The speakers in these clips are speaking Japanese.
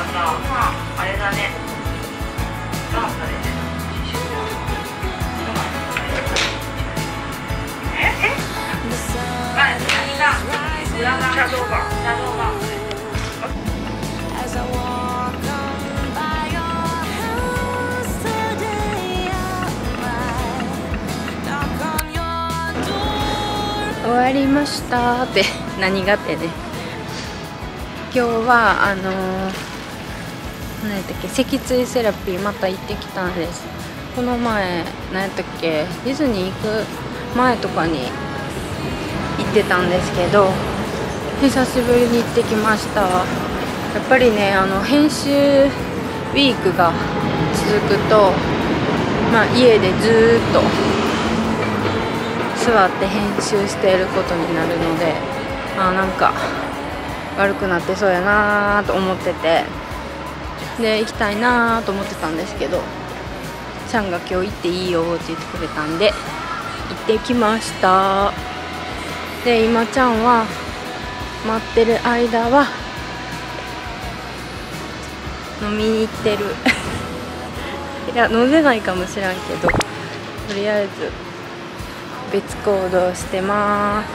まああれだねダンスでねええ何が裏がシャドウがシャドウが As I walk on by your house today, I might knock on your door. 終わりましたって何がってね今日はあのー何やったっけ？脊椎セラピーまた行ってきたんです。この前何やったっけ？ディズニー行く前とかに行ってたんですけど久しぶりに行ってきました。やっぱりねあの編集ウィークが続くとまあ家でずっと座って編集していることになるのであなんか悪くなってそうやなーと思ってて。で行きたいなーと思ってたんですけどちゃんが今日行っていいよって言ってくれたんで行ってきました。で今ちゃんは待ってる間は飲みに行ってる。いや飲んでないかもしらんけどとりあえず別行動してます。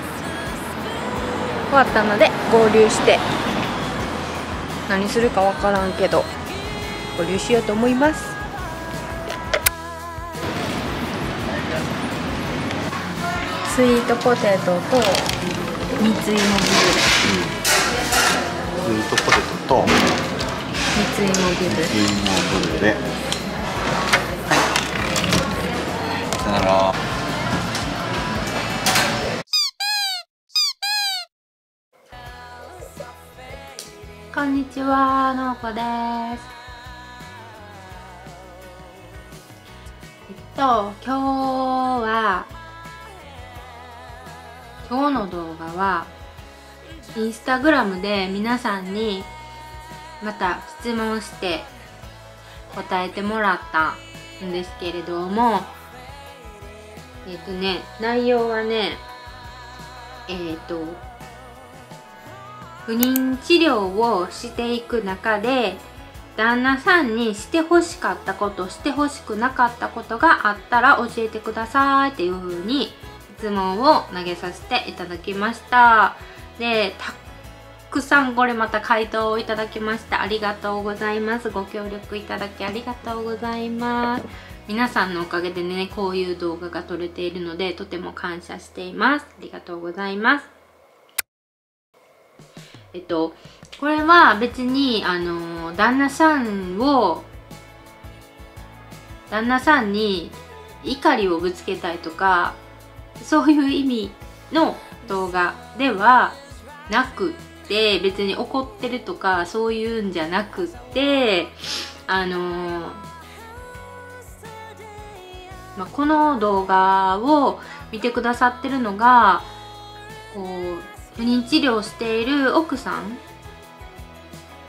終わったので合流して何するかわからんけど。合流しようと思います。スイートポテトと三つ芋ビールスイートポテトと三つ芋ビール。リンゴブルで。さよなら。こんにちは、のうこです。と、今日は、今日の動画は、インスタグラムで皆さんにまた質問して答えてもらったんですけれども、えっとね、内容はね、えっと、不妊治療をしていく中で旦那さんにしてほしかったことしてほしくなかったことがあったら教えてくださいっていう風に質問を投げさせていただきました。でたくさんこれまた回答をいただきました。ありがとうございます。ご協力いただきありがとうございます。皆さんのおかげでねこういう動画が撮れているのでとても感謝しています。ありがとうございます。えっと、これは別に、あの、旦那さんを、旦那さんに怒りをぶつけたいとか、そういう意味の動画ではなくて、別に怒ってるとか、そういうんじゃなくて、あの、まあ、この動画を見てくださってるのが、こう、不妊治療している奥さん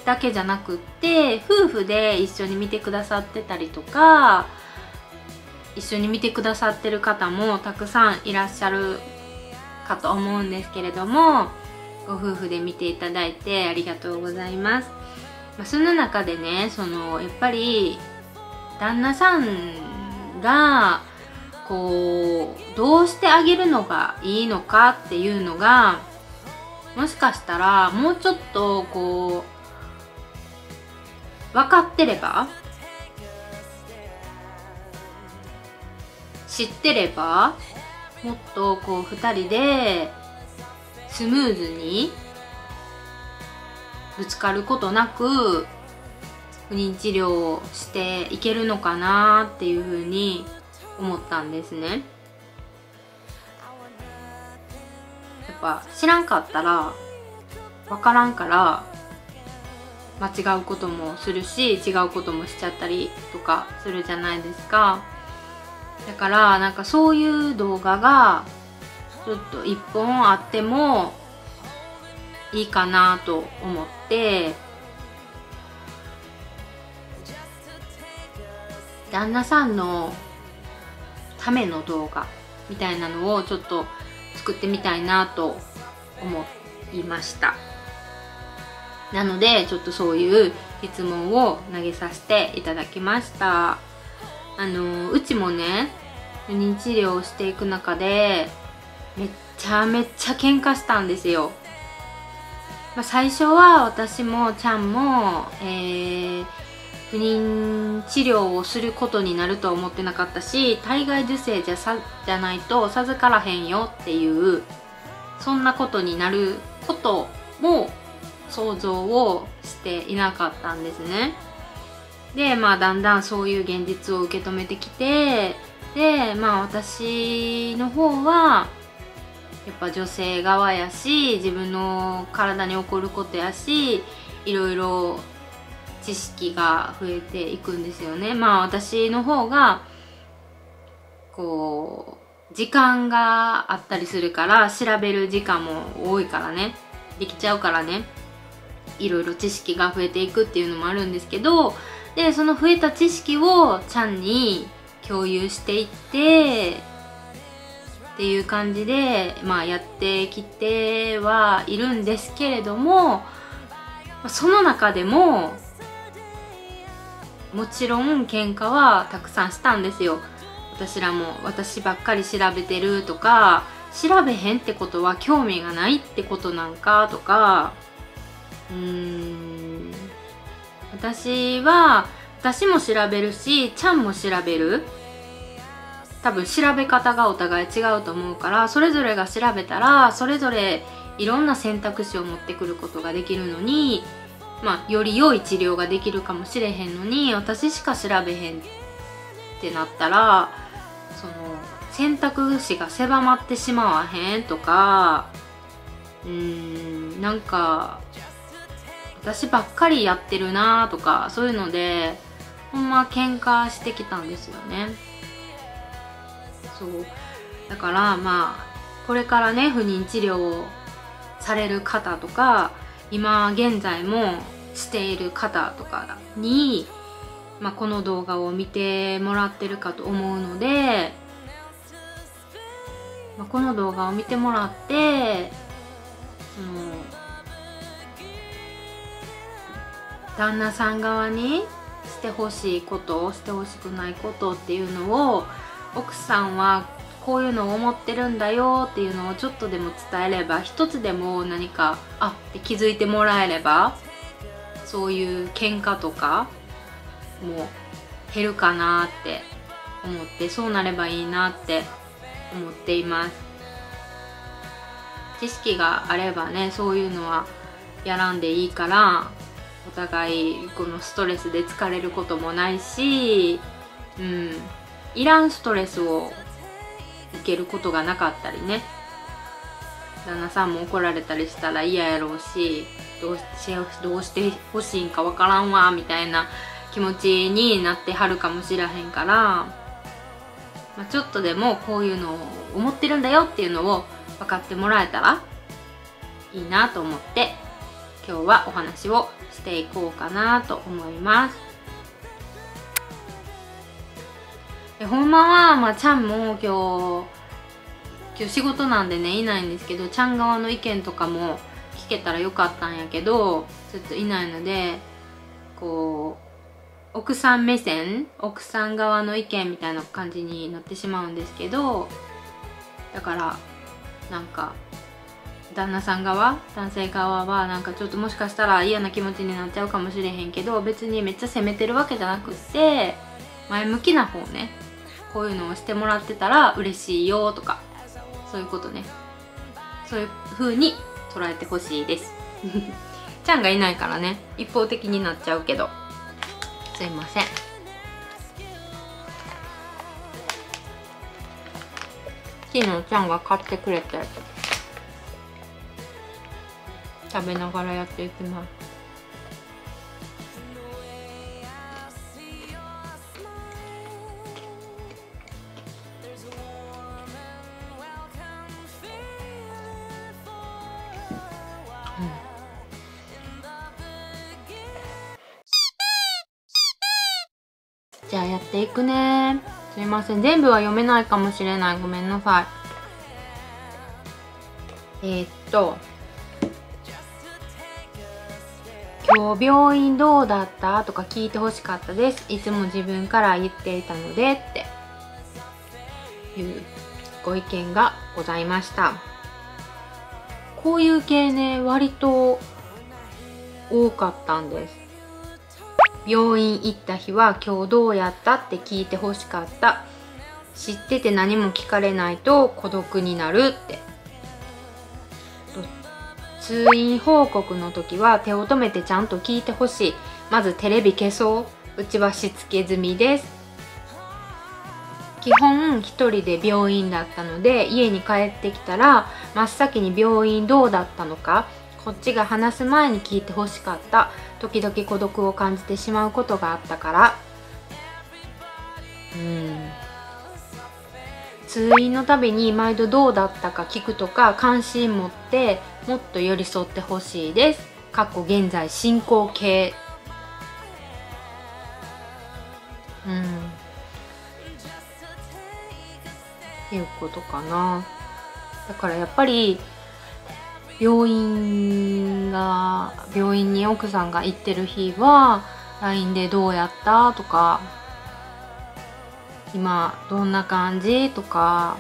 だけじゃなくって夫婦で一緒に見てくださってたりとか一緒に見てくださってる方もたくさんいらっしゃるかと思うんですけれどもご夫婦で見ていただいてありがとうございます、まあ、その中でねそのやっぱり旦那さんがこうどうしてあげるのがいいのかっていうのがもしかしたらもうちょっとこう分かってれば知ってればもっとこう2人でスムーズにぶつかることなく不妊治療をしていけるのかなっていうふうに思ったんですね。やっぱ知らんかったら分からんから間違うこともするし違うこともしちゃったりとかするじゃないですか。だからなんかそういう動画がちょっと一本あってもいいかなと思って旦那さんのための動画みたいなのをちょっと作ってみたいなと思いました。なのでちょっとそういう質問を投げさせていただきました。あのうちもね不妊治療をしていく中でめっちゃめっちゃ喧嘩したんですよ、まあ、最初は私もちゃんも、えー不妊治療をすることになるとは思ってなかったし体外受精じゃさじゃないと授からへんよっていうそんなことになることも想像をしていなかったんですね。でまあだんだんそういう現実を受け止めてきてでまあ私の方はやっぱ女性側やし自分の体に起こることやしいろいろ知識が増えていくんですよね。まあ私の方がこう時間があったりするから調べる時間も多いからねできちゃうからねいろいろ知識が増えていくっていうのもあるんですけどでその増えた知識をちゃんに共有していってっていう感じで、まあ、やってきてはいるんですけれどもその中でももちろん喧嘩はたくさんしたんですよ。私らも私ばっかり調べてるとか調べへんってことは興味がないってことなんかとかうーん。私は私も調べるしちゃんも調べる。多分調べ方がお互い違うと思うからそれぞれが調べたらそれぞれいろんな選択肢を持ってくることができるのにまあ、より良い治療ができるかもしれへんのに私しか調べへんってなったらその選択肢が狭まってしまわへんとかうーんなんか私ばっかりやってるなとかそういうのでほんま喧嘩してきたんですよね。そう。だからまあこれからね不妊治療をされる方とか今現在もしている方とかに、まあ、この動画を見てもらってるかと思うので、まあ、この動画を見てもらってその旦那さん側にしてほしいことしてほしくないことっていうのを奥さんはこういうのを思ってるんだよっていうのをちょっとでも伝えれば一つでも何かあって気づいてもらえればそういう喧嘩とかも減るかなって思ってそうなればいいなって思っています。知識があればねそういうのはやらんでいいからお互いこのストレスで疲れることもないしうんいらんストレスを受けることがなかったりね。旦那さんも怒られたりしたら嫌やろうしどうしどうしてほしいんかわからんわみたいな気持ちになってはるかもしらへんから、まあ、ちょっとでもこういうのを思ってるんだよっていうのを分かってもらえたらいいなと思って今日はお話をしていこうかなと思います。でほんまは、まあ、ちゃんも今日今日仕事なんでねいないんですけどちゃん側の意見とかも聞けたらよかったんやけどちょっといないのでこう奥さん目線奥さん側の意見みたいな感じになってしまうんですけどだからなんか旦那さん側男性側はなんかちょっともしかしたら嫌な気持ちになっちゃうかもしれへんけど別にめっちゃ責めてるわけじゃなくって前向きな方ねこういうのをしてもらってたら嬉しいよとかそういうことね。そういう風に捉えてほしいです。ちゃんがいないからね一方的になっちゃうけど。すいません。昨日ちゃんが買ってくれたやつ。食べながらやっていきます。じゃあやっていくね。すいません。全部は読めないかもしれない。ごめんなさい。えー、っと。今今日病院どうだった？とか聞いてほしかったです。いつも自分から言っていたのでって。いうご意見がございました。こういう系ね割と多かったんです。病院行った日は今日どうやったって聞いてほしかった。知ってて何も聞かれないと孤独になるって。通院報告の時は手を止めてちゃんと聞いてほしい。まずテレビ消そう。うちはしつけ済みです。基本一人で病院だったので家に帰ってきたら真っ先に病院どうだったのかこっちが話す前に聞いてほしかった。時々孤独を感じてしまうことがあったから。うん。通院のたびに毎度どうだったか聞くとか関心持ってもっと寄り添ってほしいです。かっこ現在進行形。うん。っていうことかな。だからやっぱり病院が病院に奥さんが行ってる日は LINE でどうやったとか今どんな感じとか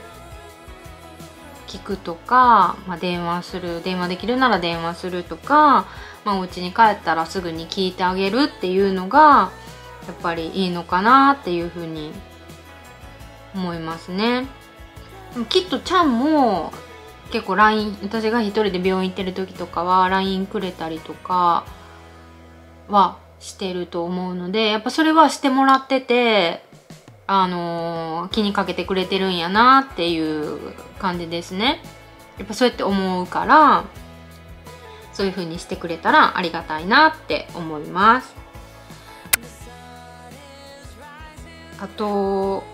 聞くとか、まあ、電話する電話できるなら電話するとか、まあ、お家に帰ったらすぐに聞いてあげるっていうのがやっぱりいいのかなっていうふうに思いますね。きっとちゃんも結構 LINE 私が一人で病院行ってる時とかは LINE くれたりとかはしてると思うのでやっぱそれはしてもらっててあのー気にかけてくれてるんやなっていう感じですね。やっぱそうやって思うからそういう風にしてくれたらありがたいなって思います。あと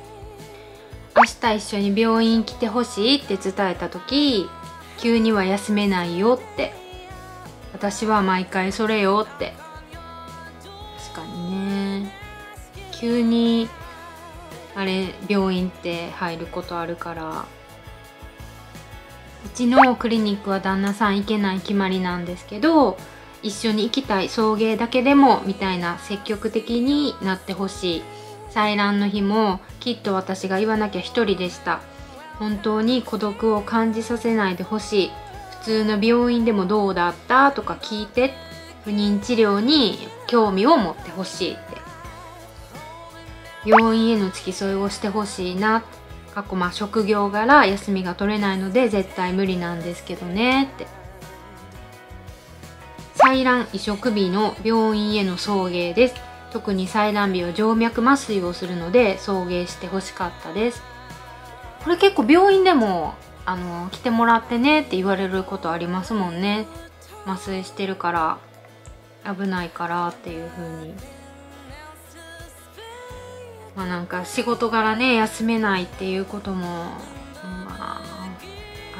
明日一緒に病院来てほしいって伝えた時急には休めないよって私は毎回それよって確かにね急にあれ病院って入ることあるから。うちのクリニックは旦那さん行けない決まりなんですけど一緒に行きたい送迎だけでもみたいな積極的になってほしい。採卵の日もきっと私が言わなきゃ一人でした。本当に孤独を感じさせないでほしい。普通の病院でもどうだったとか聞いて不妊治療に興味を持ってほしい。病院への付き添いをしてほしいな。過去まあ職業柄休みが取れないので絶対無理なんですけどねって。採卵移植日の病院への送迎です。特に採卵日は静脈麻酔をするので送迎してほしかったです。これ結構病院でもあの来てもらってねって言われることありますもんね。麻酔してるから危ないからっていう風に。まあなんか仕事柄ね休めないっていうこともまあ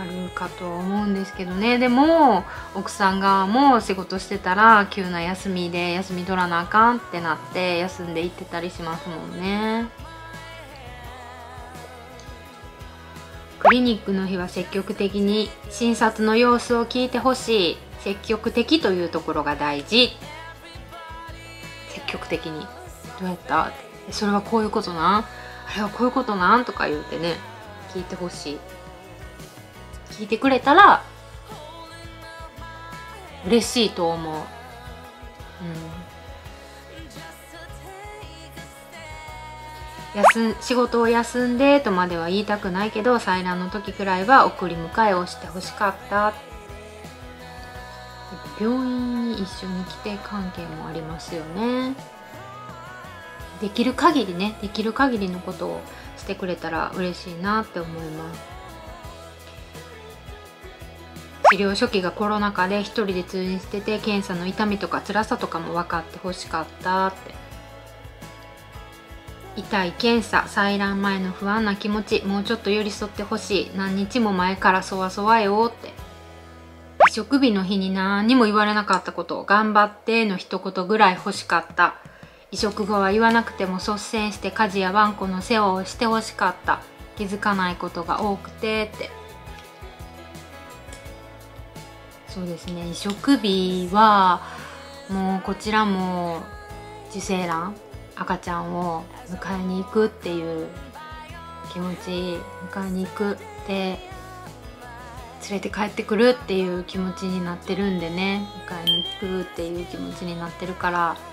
あるかと思うんですけどね。でも奥さん側も仕事してたら急な休みで休み取らなあかんってなって休んで行ってたりしますもんね。クリニックの日は積極的に診察の様子を聞いてほしい。積極的というところが大事。積極的に。どうやった？それはこういうことなんあれはこういうことなん？とか言うてね聞いてほしい。聞いてくれたら嬉しいと思う。うん。休ん仕事を休んでとまでは言いたくないけど採卵の時くらいは送り迎えをしてほしかった。病院に一緒に来て関係もありますよね。できる限りねできる限りのことをしてくれたら嬉しいなって思います。治療初期がコロナ禍で一人で通院してて検査の痛みとか辛さとかも分かってほしかったって。痛い検査採卵前の不安な気持ちもうちょっと寄り添ってほしい。何日も前からそわそわよって。移植日の日に何にも言われなかったこと頑張っての一言ぐらい欲しかった。移植後は言わなくても率先して家事やワンコの世話をしてほしかった。気づかないことが多くてって。そうですね。移植日はもうこちらも受精卵赤ちゃんを迎えに行くっていう気持ち迎えに行くで連れて帰ってくるっていう気持ちになってるんでね。迎えに行くっていう気持ちになってるから。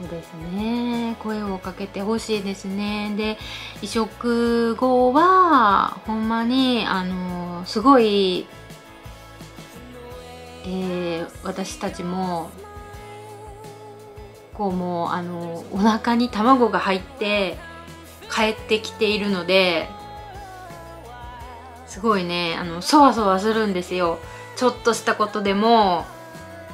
そうですね。声をかけてほしいですねで移植後はほんまにあのすごい、えー私たちもこうもうあのお腹に卵が入って帰ってきているのですごいねあのそわそわするんですよ。ちょっとしたことでも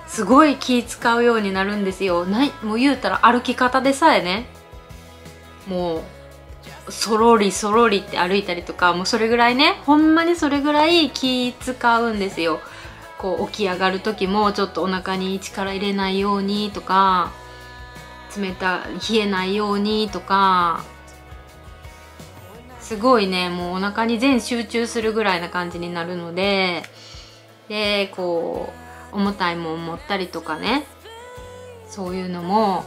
すごい気使うようになるんですよ。ないもう言うたら歩き方でさえね。もうそろりそろりって歩いたりとかもうそれぐらいね。ほんまにそれぐらい気使うんですよ。こう起き上がる時もちょっとお腹に力入れないようにとか冷た冷えないようにとか。すごいねもうお腹に全集中するぐらいな感じになるので。でこう重たいもん持ったりとかね。そういうのも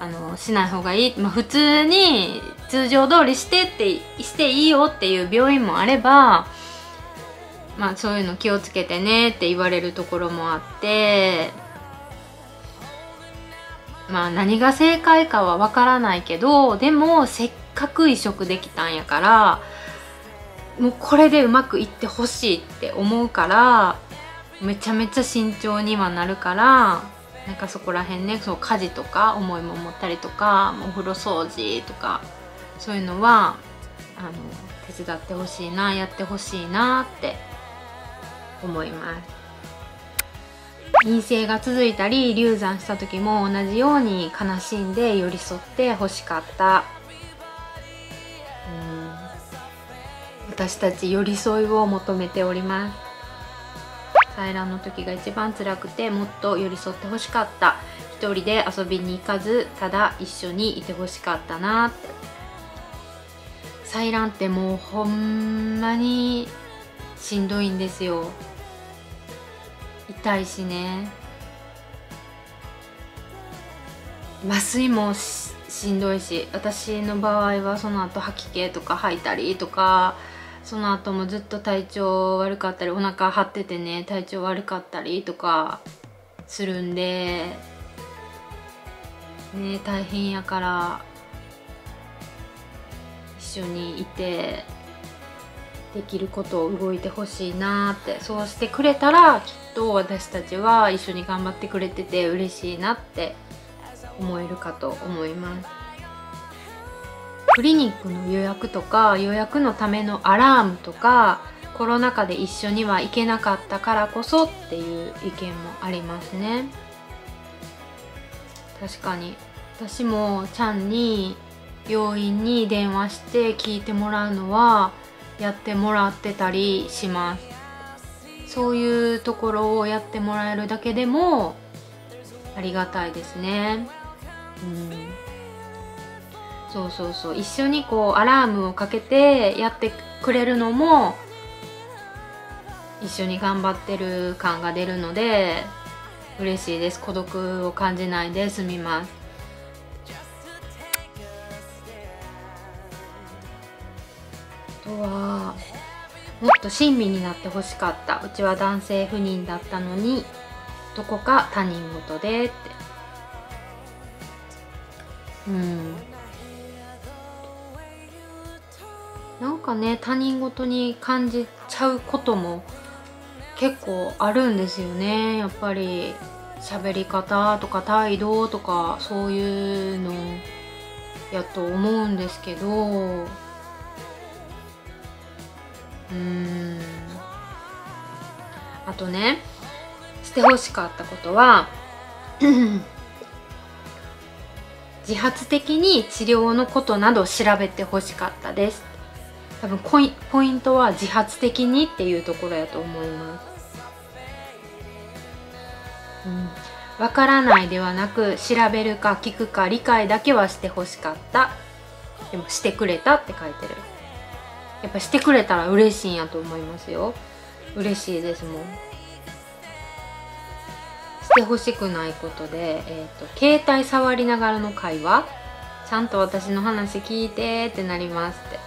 あのしない方がいい、まあ、普通に通常通りしてってしていいよっていう病院もあればまあそういうの気をつけてねって言われるところもあってまあ何が正解かはわからないけどでもせっかく移植できたんやからもうこれでうまくいってほしいって思うからめちゃめちゃ慎重にはなるからなんかそこら辺ねそう家事とか重いも持ったりとかお風呂掃除とかそういうのはあの手伝ってほしいなやってほしいなって思います。陰性が続いたり流産した時も同じように悲しんで寄り添ってほしかった。うん。私たち寄り添いを求めております。採卵の時が一番辛くてもっと寄り添ってほしかった。一人で遊びに行かずただ一緒にいてほしかったなって。採卵ってもうほんまにしんどいんですよ。痛いしね。麻酔もししんどいし私の場合はその後吐き気とか吐いたりとかその後もずっと体調悪かったりお腹張っててね体調悪かったりとかするんでね大変やから一緒にいてできることを動いてほしいなってそうしてくれたらきっと私たちは一緒に頑張ってくれてて嬉しいなって思えるかと思います。クリニックの予約とか予約のためのアラームとかコロナ禍で一緒には行けなかったからこそっていう意見もありますね。確かに。私もちゃんに病院に電話して聞いてもらうのはやってもらってたりします。そういうところをやってもらえるだけでもありがたいですね。うん。そうそうそう。一緒にこうアラームをかけてやってくれるのも一緒に頑張ってる感が出るので嬉しいです。孤独を感じないで済みますあとはもっと親身になってほしかった。うちは男性不妊だったのにどこか他人事でって。うん。なんかね他人事に感じちゃうことも結構あるんですよね。やっぱり喋り方とか態度とかそういうのやと思うんですけど。うーん。あとねしてほしかったことは自発的に治療のことなど調べてほしかったです。多分ポイポイントは自発的にっていうところやと思います。うん。わからないではなく調べるか聞くか理解だけはしてほしかった。でもしてくれたって書いてる。やっぱしてくれたら嬉しいんやと思いますよ。嬉しいですもん。してほしくないことで、えー、と携帯触りながらの会話。ちゃんと私の話聞いてってなりますって。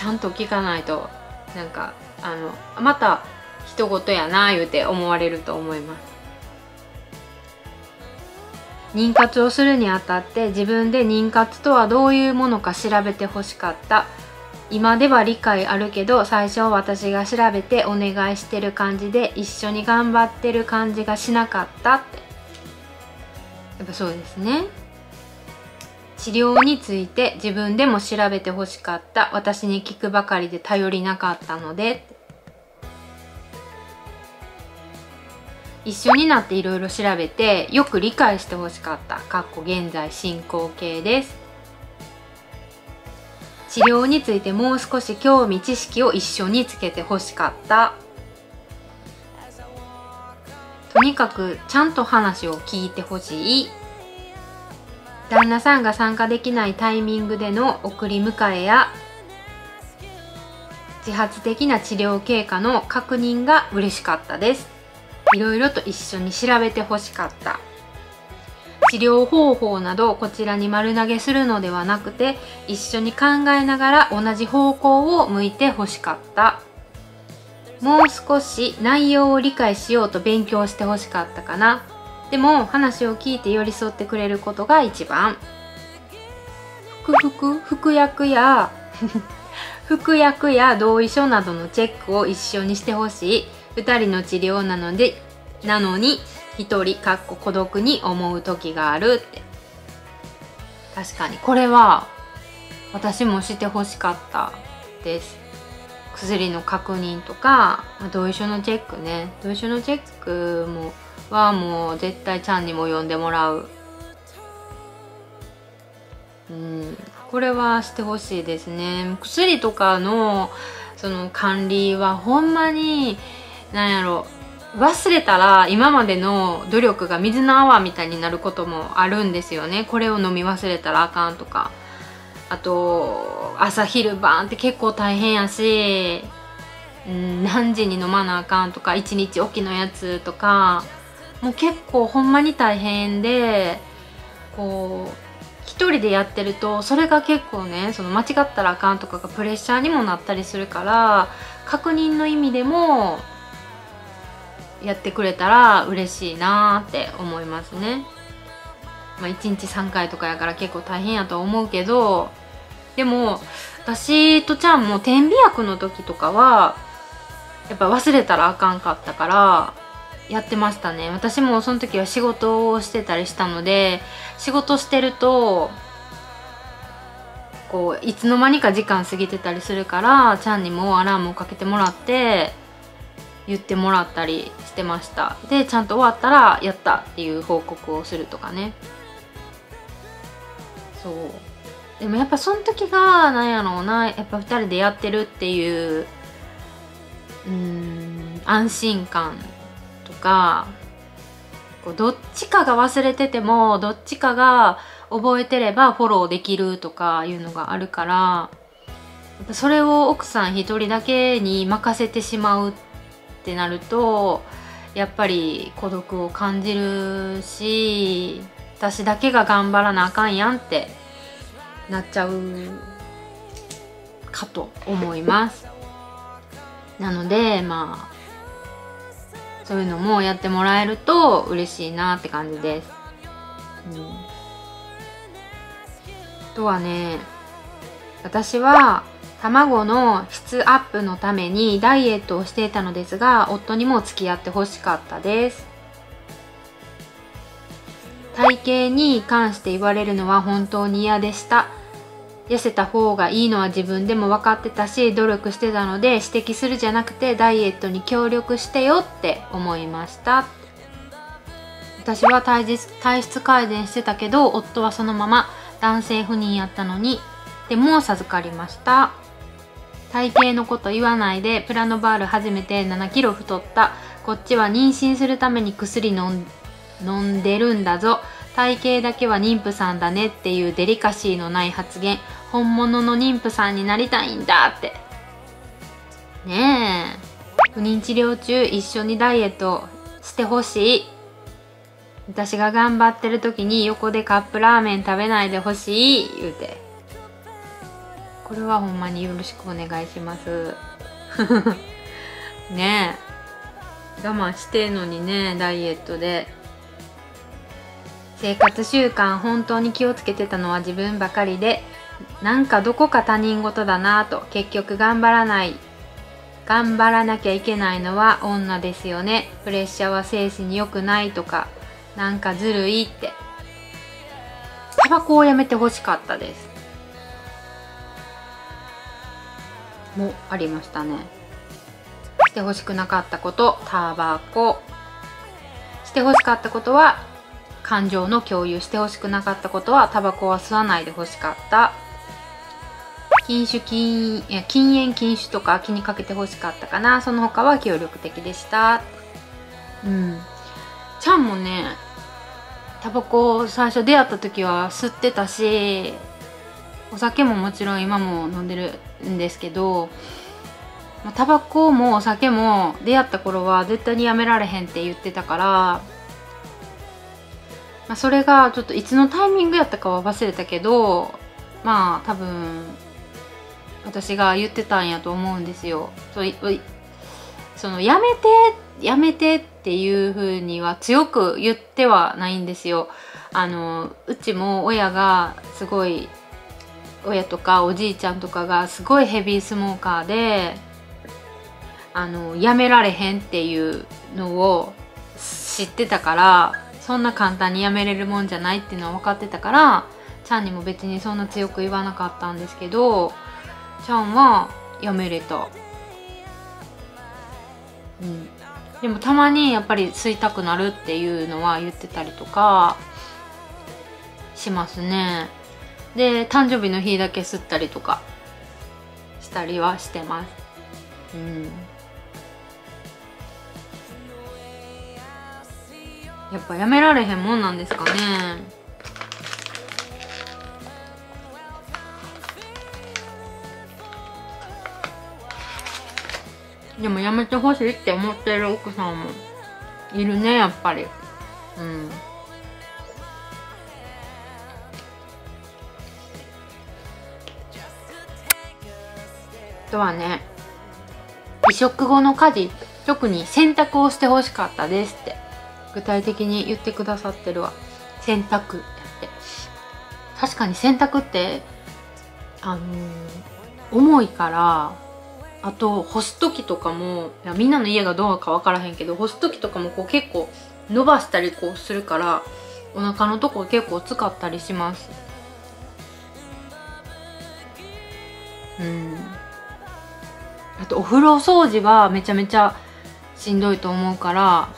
ちゃんと聞かないとなんかあのまた人事やな言うて思われると思います。妊活をするにあたって自分で妊活とはどういうものか調べてほしかった。今では理解あるけど最初私が調べてお願いしてる感じで一緒に頑張ってる感じがしなかったって。やっぱそうですね。治療について自分でも調べてほしかった私に聞くばかりで頼りなかったので。一緒になっていろいろ調べてよく理解してほしかったかっこ現在進行形です。治療についてもう少し興味知識を一緒につけてほしかった。とにかくちゃんと話を聞いてほしい。旦那さんが参加できないタイミングでの送り迎えや自発的な治療経過の確認が嬉しかったです。いろいろと一緒に調べてほしかった。治療方法などこちらに丸投げするのではなくて一緒に考えながら同じ方向を向いてほしかった。もう少し内容を理解しようと勉強してほしかったかな。でも話を聞いて寄り添ってくれることが一番。服服？服薬や 服薬や同意書などのチェックを一緒にしてほしい。2人の治療なのでなのに1人かっこ孤独に思う時があるって。確かに。これは私もしてほしかった。です。薬の確認とかまあ同意書のチェックね。同意書のチェックもはもう絶対ちゃんにも呼んでもらう。うんこれはしてほしいですね。薬とかのその管理はほんまになんやろ。忘れたら今までの努力が水の泡みたいになることもあるんですよね。これを飲み忘れたらあかんとか。あと朝昼晩って結構大変やし、何時に飲まなあかんとか1日おきのやつとか。もう結構ほんまに大変でこう一人でやってるとそれが結構ねその間違ったらあかんとかがプレッシャーにもなったりするから確認の意味でもやってくれたら嬉しいなって思いますね。まあ、1日3回とかやから結構大変やとは思うけどでも私とちゃんも点鼻薬の時とかはやっぱ忘れたらあかんかったからやってましたね。私もその時は仕事をしてたりしたので仕事してるとこういつの間にか時間過ぎてたりするからちゃんにもアラームをかけてもらって言ってもらったりしてました。でちゃんと終わったらやったっていう報告をするとかね。そう。でもやっぱその時がなんやろうなやっぱ2人でやってるっていううん安心感。かこうどっちかが忘れててもどっちかが覚えてればフォローできるとかいうのがあるからそれを奥さん一人だけに任せてしまうってなるとやっぱり孤独を感じるし私だけが頑張らなあかんやんってなっちゃうかと思います。なのでまあそういうのもやってもらえると嬉しいなって感じです、うん、あとはね私は卵の質アップのためにダイエットをしていたのですが夫にも付き合ってほしかったです。体型に関して言われるのは本当に嫌でした。痩せた方がいいのは自分でも分かってたし努力してたので指摘するじゃなくてダイエットに協力してよって思いました。私は体質改善してたけど夫はそのまま男性不妊やったのにでも授かりました。体型のこと言わないでプラノバール初めて7キロ太った。こっちは妊娠するために薬飲ん飲んでるんだぞ。体型だけは妊婦さんだねっていうデリカシーのない発言。本物の妊婦さんになりたいんだって。ねえ。不妊治療中一緒にダイエットしてほしい。私が頑張ってる時に横でカップラーメン食べないでほしい言うて。これはほんまによろしくお願いします。ねえ。我慢してんのにねダイエットで。生活習慣本当に気をつけてたのは自分ばかりで。なんかどこか他人事だなと結局頑張らない頑張らなきゃいけないのは女ですよね。プレッシャーは精神に良くないとかなんかずるいって。タバコをやめてほしかったです。もありましたね。してほしくなかったことタバコ。してほしかったことは感情の共有。してほしくなかったことはタバコは吸わないでほしかった。禁酒禁禁煙禁酒とか気にかけてほしかったかな。その他は協力的でした。うん。ちゃんもねタバコ最初出会った時は吸ってたしお酒ももちろん今も飲んでるんですけどまタバコもお酒も出会った頃は絶対にやめられへんって言ってたから、まあ、それがちょっといつのタイミングやったかは忘れたけどまあ多分私が言ってたんやと思うんですよ。そそのやめてやめてっていう風には強く言ってはないんですよ。あのうちも親がすごい親とかおじいちゃんとかがすごいヘビースモーカーであのやめられへんっていうのを知ってたからそんな簡単にやめれるもんじゃないっていうのは分かってたからちゃんにも別にそんな強く言わなかったんですけどちゃんはやめれた。うん、でもたまにやっぱり吸いたくなるっていうのは言ってたりとかしますね。で誕生日の日だけ吸ったりとかしたりはしてます。うんやっぱやめられへんもんなんですかねでもやめてほしいって思ってる奥さんもいるねやっぱり。うん。あとはね移植後の家事特に洗濯をしてほしかったですって。具体的に言ってくださってるわ。洗濯って。確かに洗濯ってあのー重いからあと干す時とかもみんなの家がどうか分からへんけど干す時とかもこう結構伸ばしたりこうするからお腹のとこ結構使ったりします。うん。あとお風呂掃除はめちゃめちゃしんどいと思うから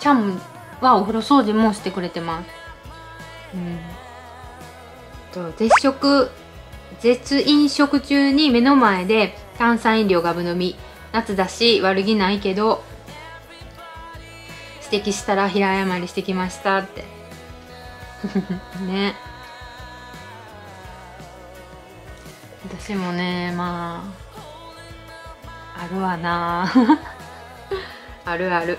ちゃんはお風呂掃除もしてくれてます。うん。と絶食絶飲食中に目の前で炭酸飲料がぶ飲み。夏だし悪気ないけど指摘したら平謝りしてきましたって。ね。私もねまああるわな。あるある。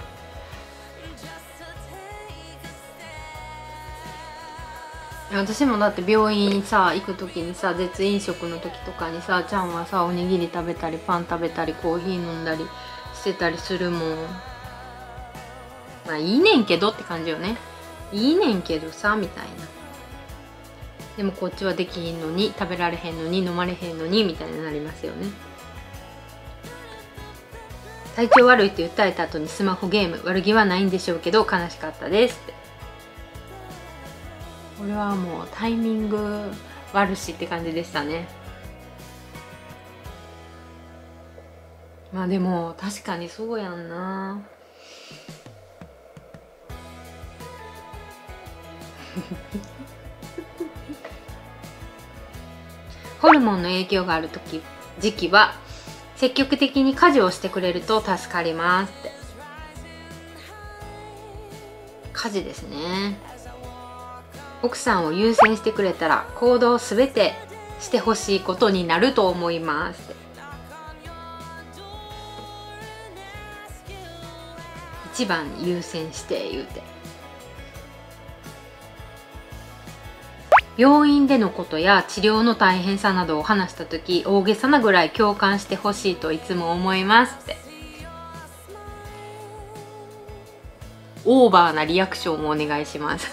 私もだって病院さ行く時にさ絶飲食の時とかにさちゃんはさおにぎり食べたりパン食べたりコーヒー飲んだりしてたりするもん。まあいいねんけどって感じよね。いいねんけどさみたいなでもこっちはできひんのに食べられへんのに飲まれへんのにみたいになりますよね。体調悪いって訴えた後にスマホゲーム悪気はないんでしょうけど悲しかったですって。これはもうタイミング悪しって感じでしたね。まあでも確かにそうやんな。ホルモンの影響がある時時期は積極的に家事をしてくれると助かりますって。家事ですね。奥さんを優先してくれたら行動すべてしてほしいことになると思います。一一番優先して言うて。病院でのことや治療の大変さなどを話した時大げさなぐらい共感してほしいといつも思いますって。オーバーなリアクションをお願いします。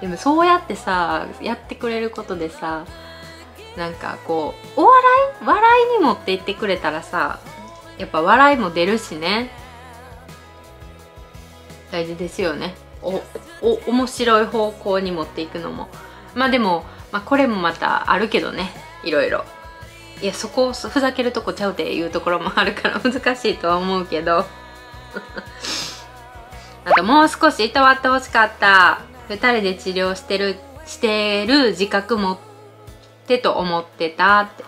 でもそうやってさやってくれることでさなんかこうお笑い笑いに持っていってくれたらさやっぱ笑いも出るしね。大事ですよね。おお面白い方向に持っていくのも。まあでも、まあ、これもまたあるけどね。いろいろ。いやそこをふざけるとこちゃうっていうところもあるから 難しいとは思うけど。あともう少しいたわってほしかった。2人で治療してるしてる自覚持ってと思ってたって。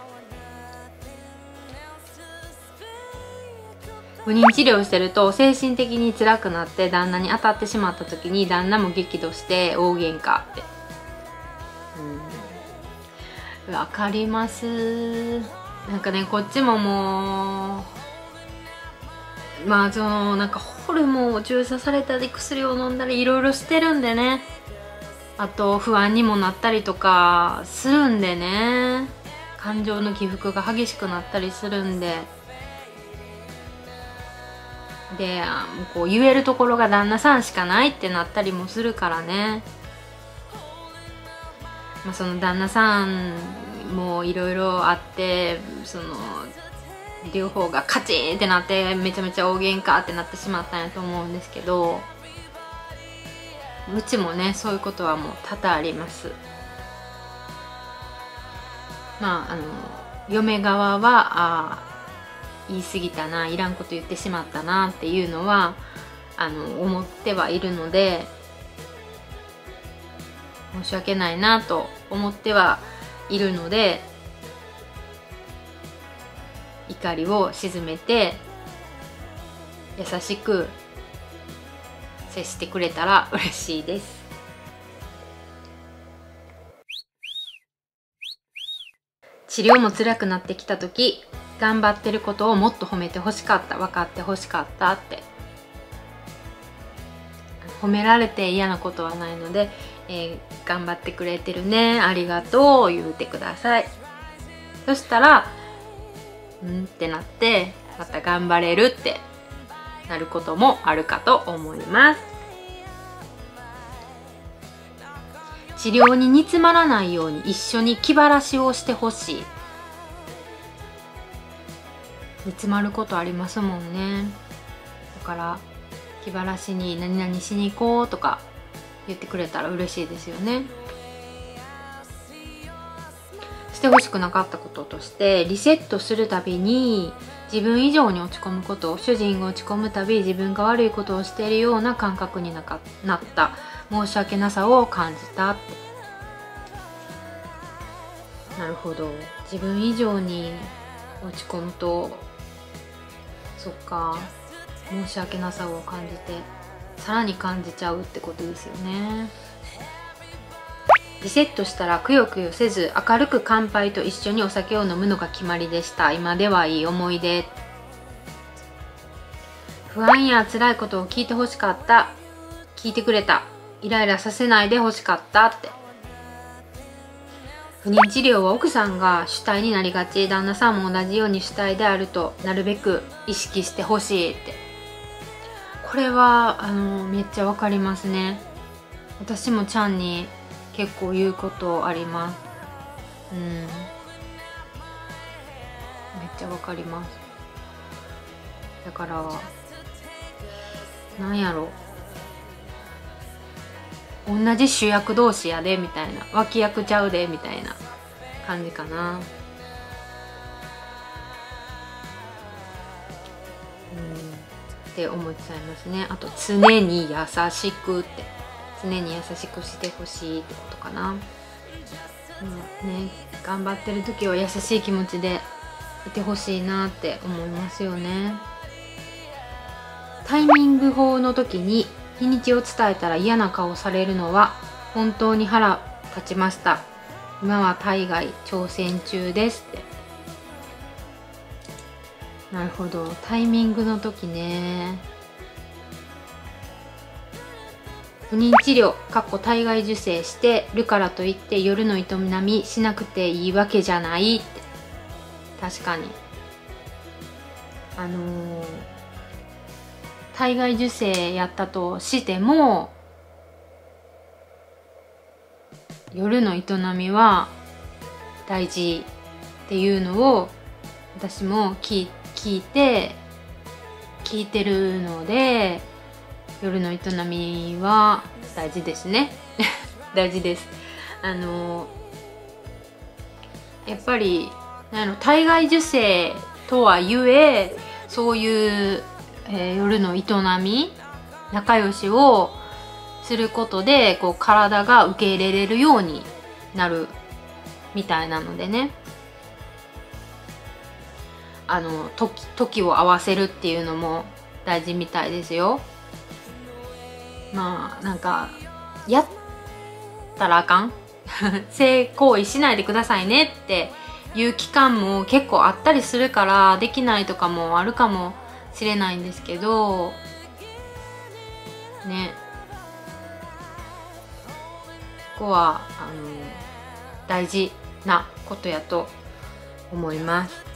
不妊治療してると精神的に辛くなって旦那に当たってしまった時に旦那も激怒して大喧嘩って。わかります。なんかねこっちももうまあそのなんかホルモンを注射されたり薬を飲んだりいろいろしてるんでね。あと不安にもなったりとかするんでね。感情の起伏が激しくなったりするんで。でもうこう言えるところが旦那さんしかないってなったりもするからね、まあ、その旦那さんもいろいろあってその両方がカチンってなってめちゃめちゃ大喧嘩ってなってしまったんやと思うんですけどうちもねそういうことはもう多々あります。まああの嫁側はあ言い過ぎたないらんこと言ってしまったなっていうのはあの思ってはいるので申し訳ないなと思ってはいるので怒りを鎮めて優しく接してくれたら嬉しいです。治療も辛くなってきた時頑張ってることをもっと褒めてほしかった分かってほしかったって。褒められて嫌なことはないので、えー頑張ってくれてるねありがとう言うてください。そしたらうんってなってまた頑張れるってなることもあるかと思います。治療に煮詰まらないように一緒に気晴らしをしてほしい。煮詰まることありますもんね。だから気晴らしに何々しに行こうとか言ってくれたら嬉しいですよね。してほしくなかったこととしてリセットするたびに自分以上に落ち込むこと主人が落ち込むたび自分が悪いことをしているような感覚になかなった。申し訳なさを感じた。ってなるほど。自分以上に落ち込むとそっか。申し訳なさを感じてさらに感じちゃうってことですよね。リセットしたらくよくよせず明るく乾杯と一緒にお酒を飲むのが決まりでした。今ではいい思い出。不安や辛いことを聞いてほしかった。聞いてくれた。イライラさせないでほしかったって。不妊治療は奥さんが主体になりがち。旦那さんも同じように主体であるとなるべく意識してほしいって。これはあのめっちゃわかりますね。私もちゃんに結構言うことあります。うん。めっちゃわかります。だからなんやろ。同じ主役同士やでみたいな。脇役ちゃうでみたいな。感じかな。うん。って思っちゃいますね。あと常に優しくって。常に優しくしてほしいってことかな、うん、ね頑張ってる時は優しい気持ちでいてほしいなって思いますよね。タイミング法の時に日にちを伝えたら嫌な顔されるのは本当に腹立ちました。今は大概挑戦中ですって。なるほど。タイミングの時ね。不妊治療かっこ体外受精してるからといって夜の営みしなくていいわけじゃない。って確かに。あのー体外受精やったとしても夜の営みは大事っていうのを私も聞聞いて聞いてるので夜の営みは大事ですね。大事です。あのやっぱりなんやろ体外受精とはいえそういう、えー夜の営み仲良しをすることでこう体が受け入れれるようになるみたいなのでね。あの時時を合わせるっていうのも大事みたいですよ。まあなんかやったらあかん。性行為しないでくださいねっていう期間も結構あったりするからできないとかもあるかもしれないんですけどね。ここはあの大事なことやと思います。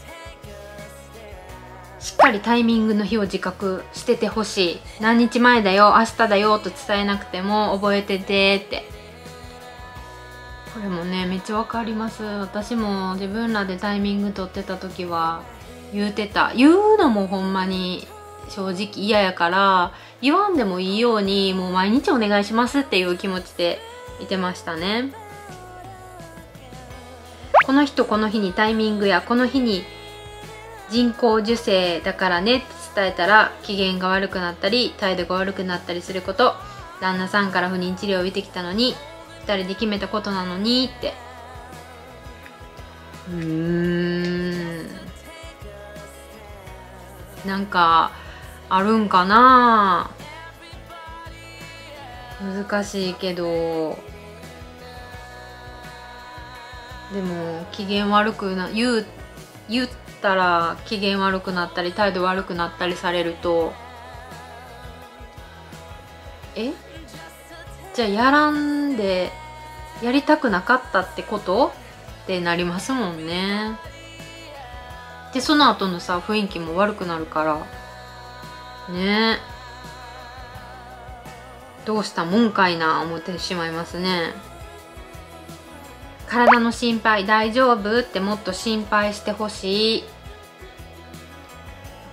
しっかりタイミングの日を自覚しててほしい。何日前だよ明日だよと伝えなくても覚えててって。これもねめっちゃわかります。私も自分らでタイミング取ってた時は言うてた。言うのもほんまに正直嫌やから言わんでもいいようにもう毎日お願いしますっていう気持ちでいてましたね。この日とこの日にタイミングやこの日に人工授精だからねって伝えたら機嫌が悪くなったり態度が悪くなったりすること旦那さんから不妊治療を受けてきたのに2人で決めたことなのにって。うーん。なんかあるんかな？難しいけど。でも機嫌悪くな言う言ってたら機嫌悪くなったり態度悪くなったりされるとえ？じゃあやらんでやりたくなかったってこと？ってなりますもんね。でその後のさ雰囲気も悪くなるから。ね。どうしたもんかいな思ってしまいますね。体の心配大丈夫？ってもっと心配してほしい。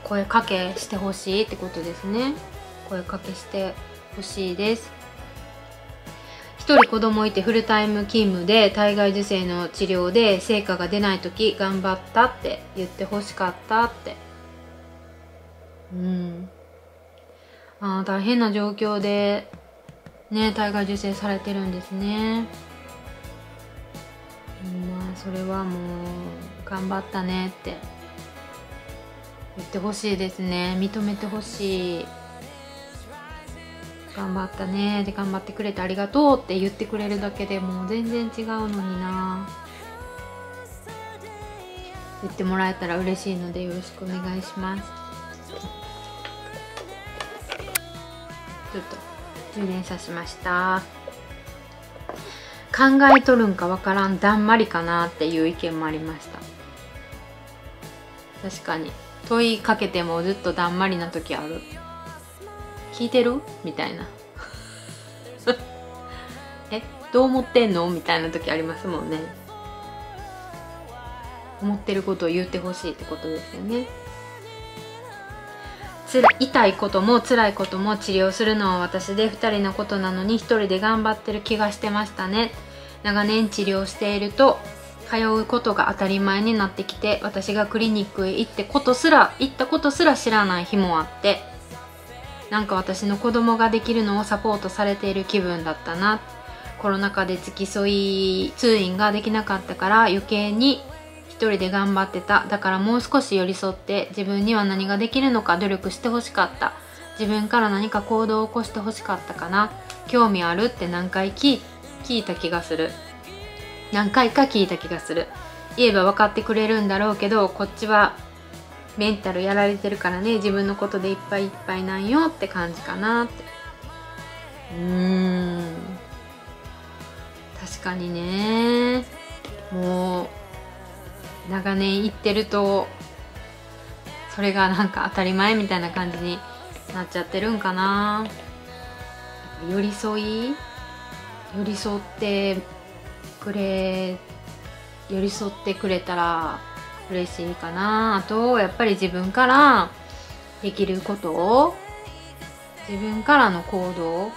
声かけしてほしいってことですね。声かけしてほしいです。一人子供いてフルタイム勤務で体外受精の治療で成果が出ない時頑張ったって言ってほしかったって。うん。あー大変な状況でね体外受精されてるんですね。まあそれはもう頑張ったねってってほしいですね。認めてほしい。頑張ったね。で頑張ってくれてありがとうって言ってくれるだけでもう全然違うのにな。言ってもらえたら嬉しいのでよろしくお願いします。ちょっと充電さしました。考えとるんかわからん。だんまりかなっていう意見もありました。確かに。問いかけてもずっとだんまりな時ある。聞いてる？みたいな。え？どう思ってんの？みたいな時ありますもんね。思ってることを言ってほしいってことですよね。つら痛いことも辛いことも治療するのは私で2人のことなのに1人で頑張ってる気がしてましたね。長年治療していると通うことが当たり前になってきて私がクリニックへ行ってことすら行ったことすら知らない日もあってなんか私の子供ができるのをサポートされている気分だったな。コロナ禍で付き添い通院ができなかったから余計に一人で頑張ってた。だからもう少し寄り添って自分には何ができるのか努力してほしかった。自分から何か行動を起こしてほしかったかな。興味あるって何回聞聞いた気がする。何回か聞いた気がする。言えば分かってくれるんだろうけどこっちはメンタルやられてるからね自分のことでいっぱいいっぱいなんよって感じかなって。うーん。確かにね。もう長年言ってるとそれがなんか当たり前みたいな感じになっちゃってるんかな。寄り添い？寄り添ってくれ寄り添ってくれたら嬉しいかなあとやっぱり自分からできることを自分からの行動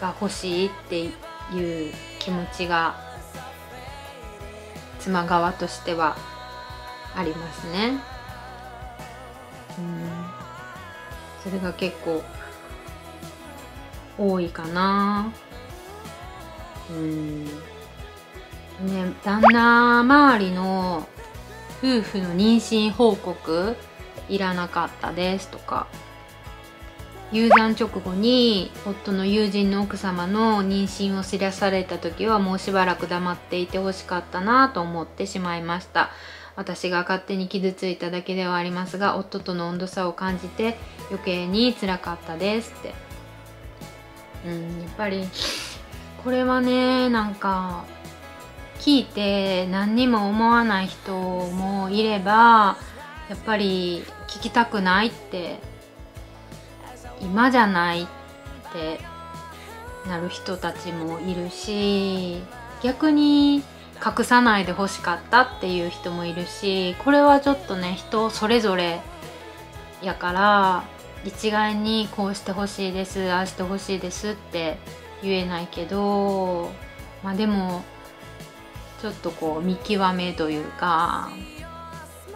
が欲しいっていう気持ちが妻側としてはありますね。うんそれが結構多いかな。うん。ね旦那周りの夫婦の妊娠報告いらなかったですとか入山直後に夫の友人の奥様の妊娠を知らされた時はもうしばらく黙っていてほしかったなと思ってしまいました。私が勝手に傷ついただけではありますが夫との温度差を感じて余計に辛かったですって。うんやっぱりこれはねなんか聞いて何にも思わない人もいればやっぱり聞きたくないって今じゃないってなる人たちもいるし逆に隠さないで欲しかったっていう人もいるしこれはちょっとね人それぞれやから一概にこうしてほしいですああしてほしいですって言えないけどまあでもちょっとこう見極めというか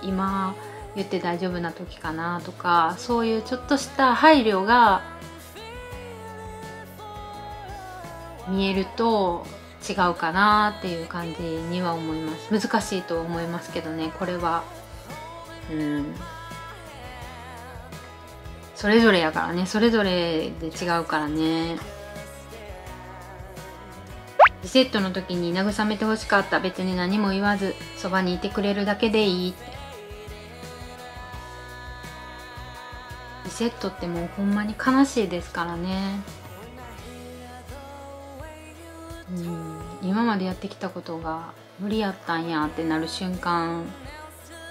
今言って大丈夫な時かなとかそういうちょっとした配慮が見えると違うかなっていう感じには思います。難しいと思いますけどねこれは。うん。それぞれやからねそれぞれで違うからね。リセットの時に慰めてほしかった。別に何も言わずそばにいてくれるだけでいいって。リセットってもうほんまに悲しいですからね。うん。今までやってきたことが無理やったんやってなる瞬間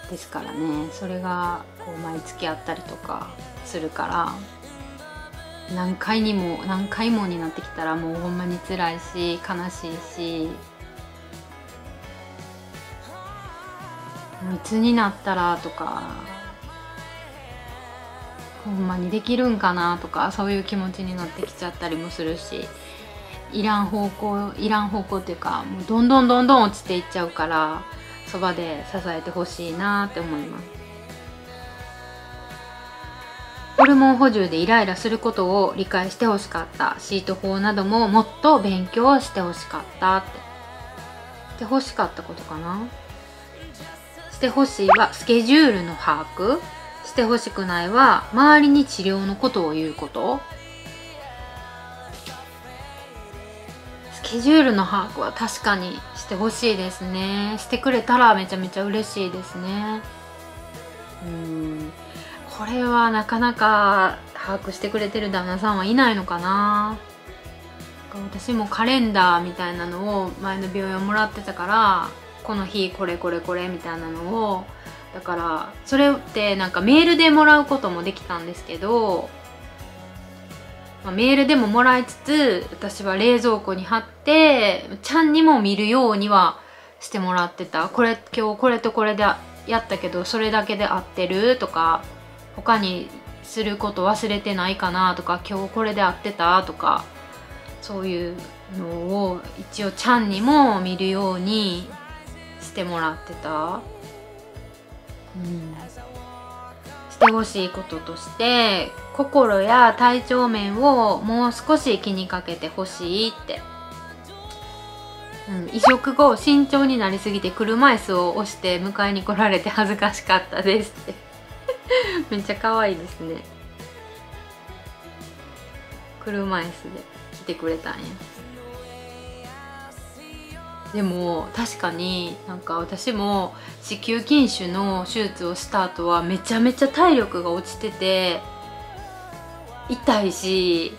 ですからね。それがこう毎月あったりとかするから。何回にも何回もになってきたらもうほんまに辛いし悲しいしもういつになったらとかほんまにできるんかなとかそういう気持ちになってきちゃったりもするしいらん方向いらん方向っていうかもうどんどんどんどん落ちていっちゃうからそばで支えてほしいなって思います。ホルモン補充でイライラすることを理解してほしかった。シート法などももっと勉強してほしかったって。してほしかったことかな？してほしいはスケジュールの把握？してほしくないは周りに治療のことを言うこと？スケジュールの把握は確かにしてほしいですね。してくれたらめちゃめちゃ嬉しいですね。うん。これはなかなか把握してくれてる旦那さんはいないのかな。私もカレンダーみたいなのを前の病院をもらってたからこの日これこれこれみたいなのを。だからそれってなんかメールでもらうこともできたんですけど、まあ、メールでももらいつつ私は冷蔵庫に貼ってちゃんにも見るようにはしてもらってた。これ今日これとこれでやったけどそれだけで合ってるとか。他にすること忘れてないかなとか今日これで合ってたとかそういうのを一応ちゃんにも見るようにしてもらってた。うん、してほしいこととして心や体調面をもう少し気にかけてほしいって、うん、移植後慎重になりすぎて車椅子を押して迎えに来られて恥ずかしかったですって。めっちゃ可愛いですね。車椅子で来てくれたんや。でも確かになんか私も子宮筋腫の手術をした後はめちゃめちゃ体力が落ちてて痛いし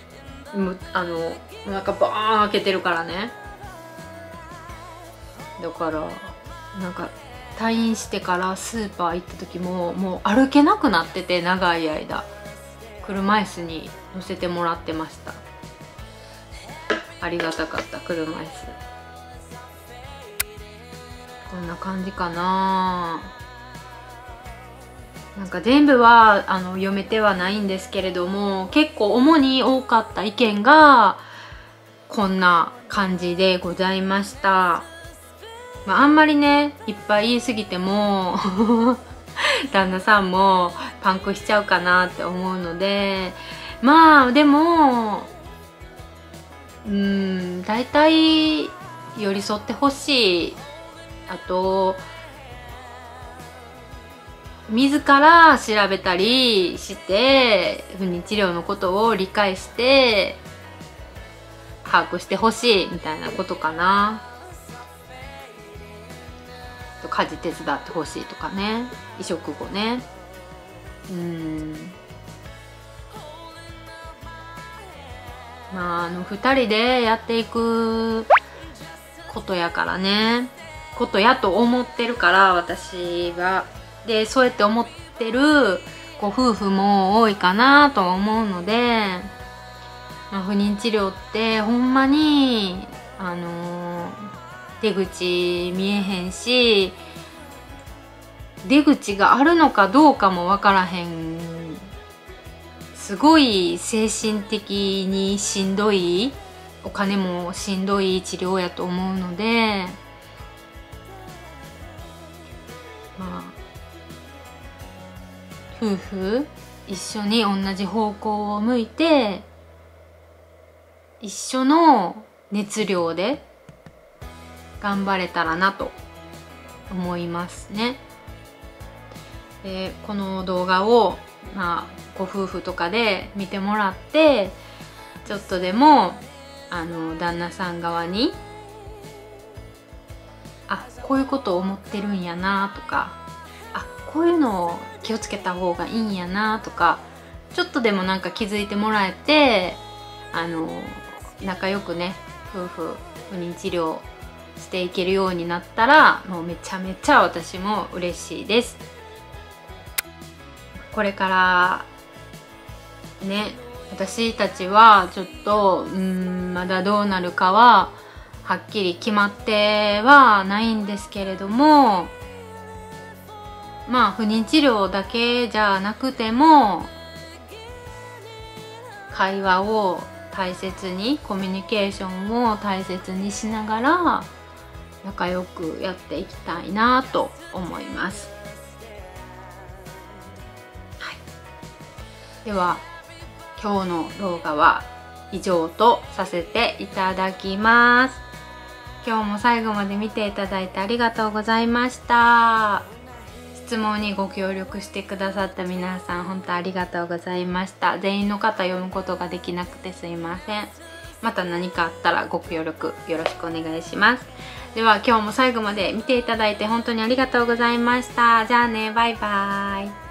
あのお腹バーン開けてるからね。だからなんか退院してからスーパー行った時ももう歩けなくなってて長い間。車椅子に乗せてもらってました。ありがたかった車椅子。こんな感じかな。なんか全部はあの読めてはないんですけれども結構主に多かった意見がこんな感じでございました、まあ、あんまりねいっぱい言い過ぎても 旦那さんもパンクしちゃうかなって思うのでまあでもうん大体寄り添ってほしい。あと自ら調べたりして不妊治療のことを理解して把握してほしいみたいなことかな。家事手伝ってほしいとかね。移植後ね。うん。まああの2人でやっていくことやからね。ことやと思ってるから私は。でそうやって思ってるご夫婦も多いかなと思うので、まあ、不妊治療ってほんまにあの出口見えへんし出口があるのかどうかもわからへん。すごい精神的にしんどいお金もしんどい治療やと思うのでまあ夫婦一緒に同じ方向を向いて一緒の熱量で頑張れたらなと思いますね。でこの動画を、まあ、ご夫婦とかで見てもらってちょっとでもあの旦那さん側にあこういうことを思ってるんやなとかあこういうのを気をつけた方がいいんやなとかちょっとでもなんか気づいてもらえてあの仲良くね夫婦不妊治療していけるようになったらもうめちゃめちゃ私も嬉しいです。これからね私たちはちょっとうんまだどうなるかははっきり決まってはないんですけれどもまあ不妊治療だけじゃなくても会話を大切にコミュニケーションを大切にしながら仲良くやっていきたいなと思います。はい、では今日の動画は以上とさせていただきます。今日も最後まで見ていただいてありがとうございました。質問にご協力してくださった皆さん本当ありがとうございました全員の方読むことができなくてすいませんまた何かあったらご協力よろしくお願いしますでは今日も最後まで見ていただいて本当にありがとうございました。じゃあねバイバーイ。